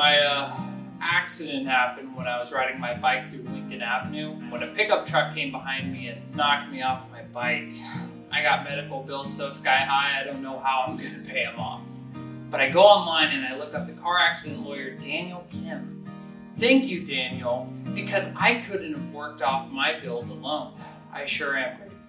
My uh, accident happened when I was riding my bike through Lincoln Avenue when a pickup truck came behind me and knocked me off my bike. I got medical bills so sky high, I don't know how I'm gonna pay them off. But I go online and I look up the car accident lawyer Daniel Kim. Thank you, Daniel, because I couldn't have worked off my bills alone. I sure am grateful.